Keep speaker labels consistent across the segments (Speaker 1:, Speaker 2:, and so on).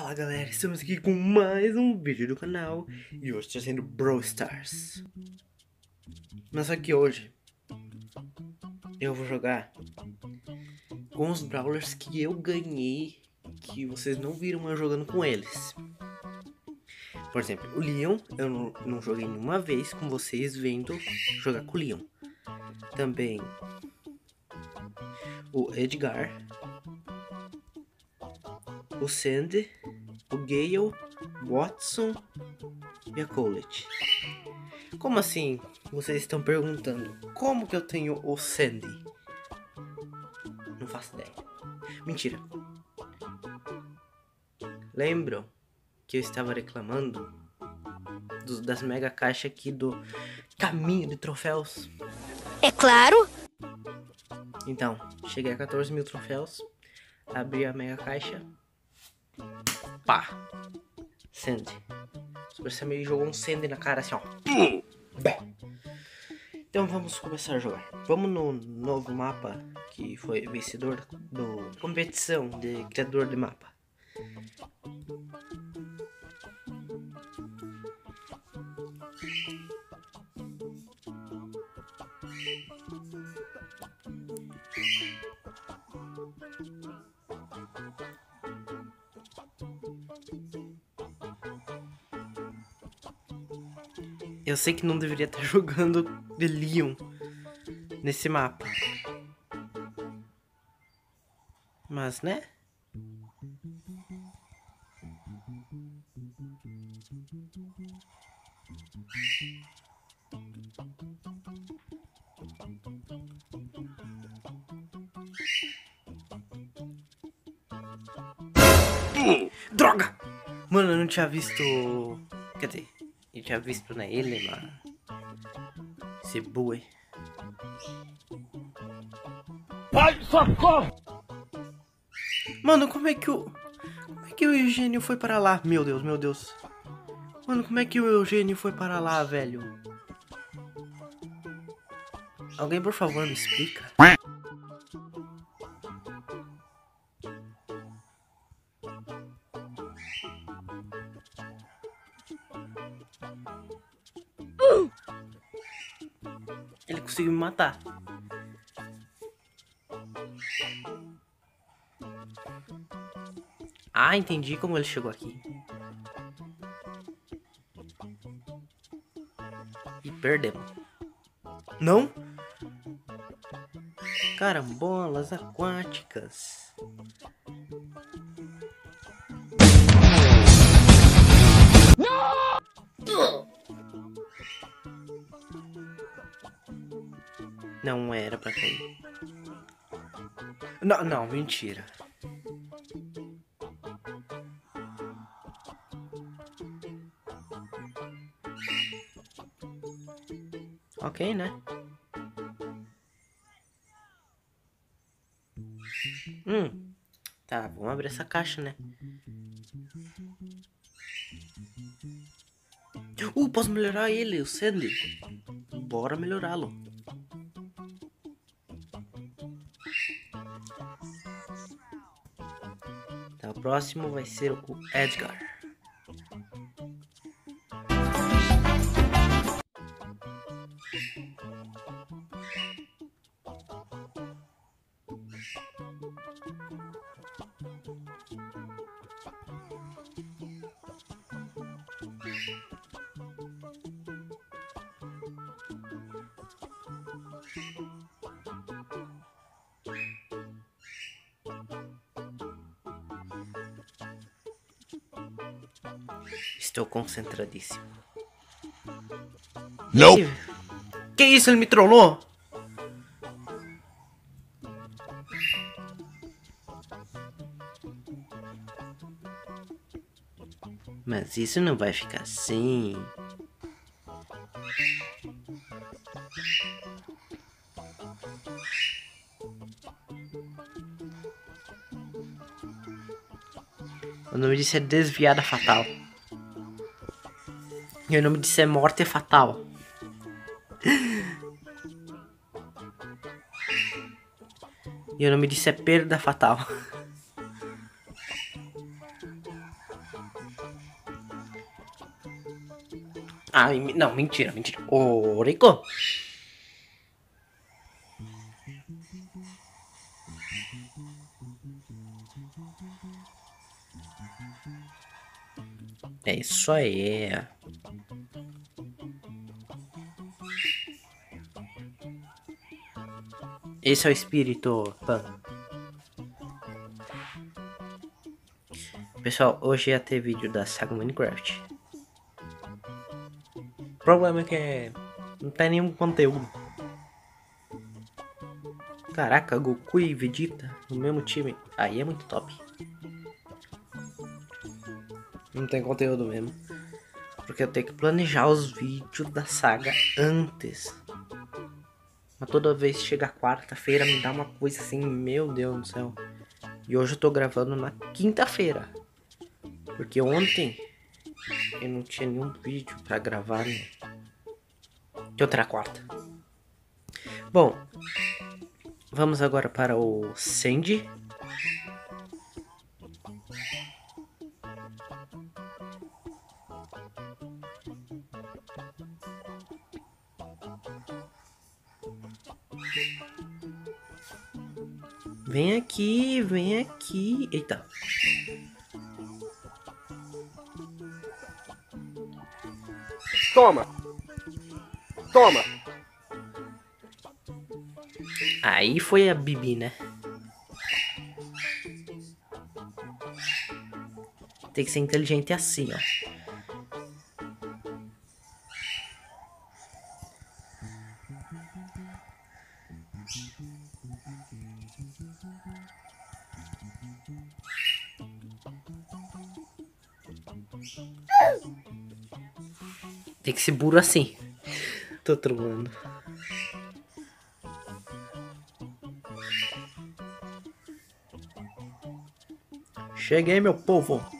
Speaker 1: Fala galera, estamos aqui com mais um vídeo do canal e hoje trazendo Brawl Stars. Mas que hoje eu vou jogar com os Brawlers que eu ganhei, que vocês não viram eu jogando com eles. Por exemplo, o Leon eu não, não joguei nenhuma vez com vocês vendo jogar com o Leon. Também o Edgar o Sandy, o Gale, Watson e a Colette. Como assim? Vocês estão perguntando. Como que eu tenho o Sandy? Não faço ideia. Mentira. Lembram que eu estava reclamando do, das mega caixas aqui do caminho de troféus?
Speaker 2: É claro.
Speaker 1: Então, cheguei a 14 mil troféus. Abri a mega caixa Pá. Sandy. Super Sam jogou um Sandy na cara assim, ó. Então vamos começar a jogar. Vamos no novo mapa que foi vencedor do competição de criador de mapa. Eu sei que não deveria estar jogando de Leon nesse mapa. Mas, né? Droga! Mano, eu não tinha visto. Quer tinha visto na ele, mano. Esse boi.
Speaker 3: Pai, socorro!
Speaker 1: Mano, como é que o. Como é que o Eugênio foi para lá? Meu Deus, meu Deus. Mano, como é que o Eugênio foi para lá, velho? Alguém, por favor, me explica. Conseguiu me matar. Ah, entendi como ele chegou aqui. E perdemos. Não? Carambolas aquáticas. Não era pra cair. Não, não, mentira. Ok, né? Hum. Tá, vamos abrir essa caixa, né? Uh, posso melhorar ele, o Sandy. Bora melhorá-lo. Próximo vai ser o Edgar. Estou concentradíssimo.
Speaker 3: Não.
Speaker 1: Que, que isso? Ele me trollou? Mas isso não vai ficar assim. O nome disso é Desviada Fatal. E o nome disso é Morte Fatal. E o nome disso é Perda Fatal. Ah, não, mentira, mentira. Ô, Rico. É isso aí. Esse é o espírito Pan. Pessoal, hoje ia ter vídeo da saga Minecraft. O problema é que não tem nenhum conteúdo. Caraca, Goku e Vegeta no mesmo time. Aí é muito top. Não tem conteúdo mesmo. Porque eu tenho que planejar os vídeos da saga antes. Mas toda vez que chega quarta-feira me dá uma coisa assim, meu Deus do céu. E hoje eu tô gravando na quinta-feira. Porque ontem eu não tinha nenhum vídeo pra gravar, né? De outra quarta. Bom, vamos agora para o Sandy. Vem aqui, vem aqui. Eita.
Speaker 3: Toma! Toma!
Speaker 1: Aí foi a Bibi, né? Tem que ser inteligente assim, ó. Tem que ser burro assim. Tô trolando. Cheguei, meu povo.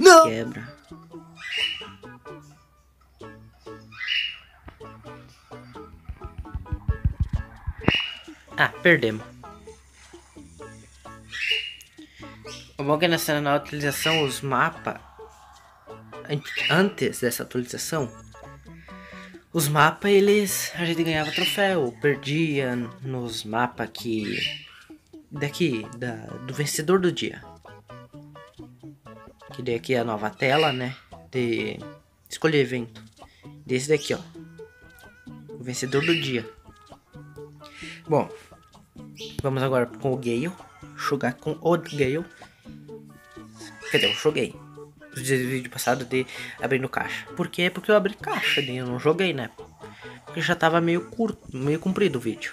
Speaker 1: Não! Quebra. Ah, perdemos. O bom é que nessa nova atualização, os mapas. Antes dessa atualização, os mapas eles. A gente ganhava troféu, perdia nos mapas que. Daqui, da, do vencedor do dia. Que daí aqui é a nova tela, né? De escolher evento. Desse daqui, ó. O vencedor do dia. Bom, vamos agora com o Gale. Jogar com o Gale. Quer dizer, eu joguei. O vídeo passado de abrindo caixa. Por quê? Porque eu abri caixa, e eu não joguei, né? Porque já tava meio curto, meio comprido o vídeo.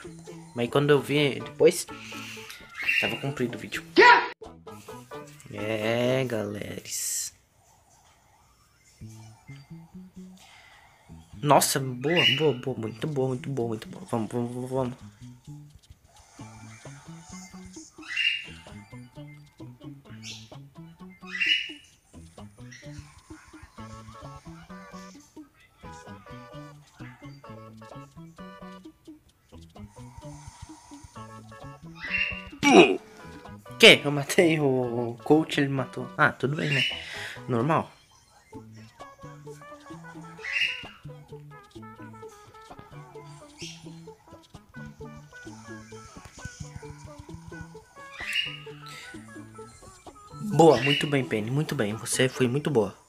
Speaker 1: Mas quando eu vi depois, tava comprido o vídeo. É, galeres. Nossa, boa, boa, boa, muito boa, muito boa, muito boa. Vamos, vamos, vamos. Eu matei o coach, ele matou. Ah, tudo bem, né? Normal. Boa, muito bem, Penny, muito bem. Você foi muito boa.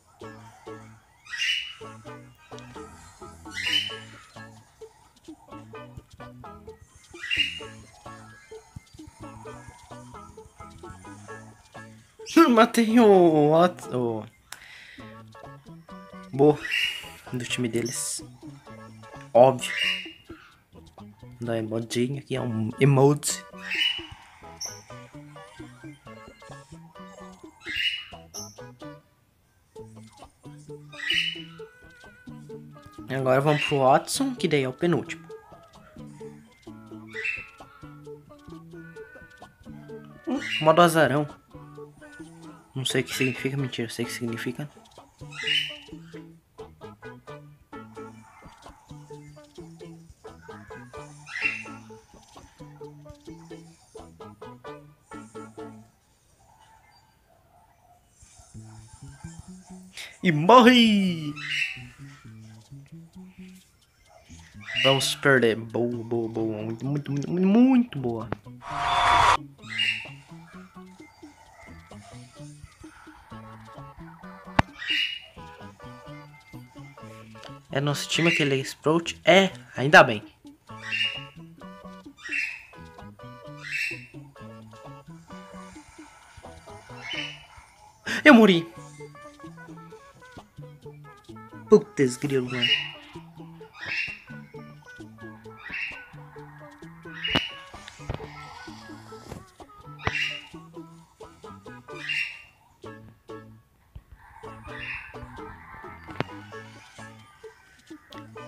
Speaker 1: Matei o, o. Boa. Do time deles. Óbvio. Da emojinha aqui é um emoji. Agora vamos pro Watson, que daí é o penúltimo. Hum, modo azarão. Não sei o que significa, mentira, sei o que significa. E morre! Vamos perder. Boa, boa, boa. Muito, muito, muito, muito boa. É nosso time aquele Sprout? É, ainda bem. Eu morri. Putz, grilo, mano.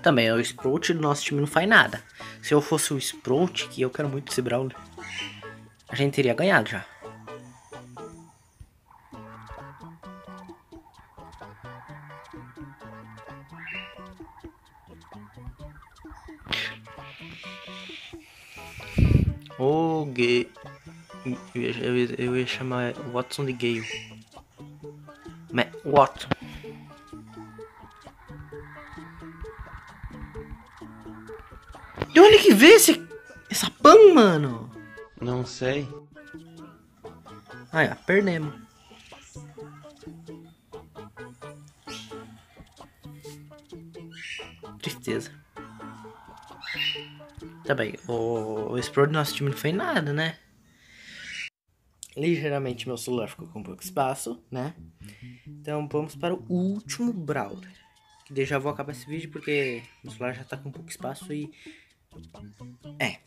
Speaker 1: Também, o Sprout do nosso time não faz nada. Se eu fosse o Sprout, que eu quero muito esse Brawler, a gente teria ganhado já. O gay. Eu ia, eu, ia, chamar Watson de Gale. Mas, Watson. De onde que veio esse, essa pan, mano?
Speaker 2: Não sei.
Speaker 1: Aí, ó, perdemos. Tristeza. Tá bem, o, o Explore do nosso time não fez nada, né? Ligeiramente meu celular ficou com pouco espaço, né? Então vamos para o último Brawler. Que já vou acabar esse vídeo porque o celular já tá com pouco espaço e... É.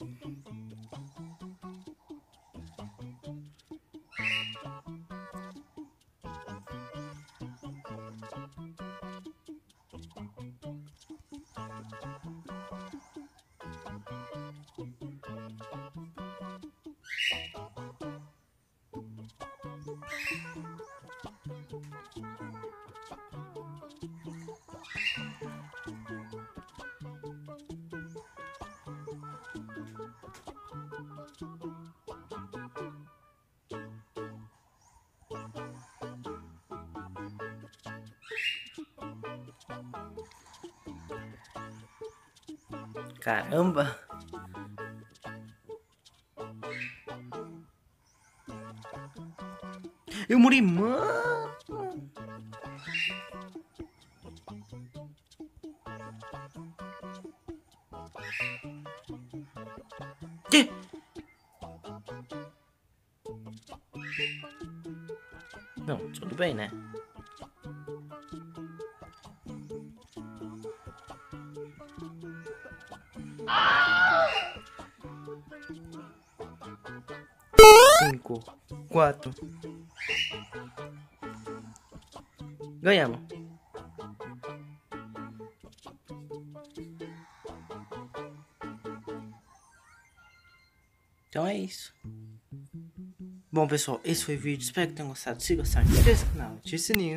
Speaker 1: Caramba! Eu morri, mano! Que? Não, tudo bem, né? Cinco, quatro. Ganhamos. Então é isso. Bom, pessoal, esse foi o vídeo. Espero que tenham gostado. Se gostaram, inscreva no canal, ative o sininho.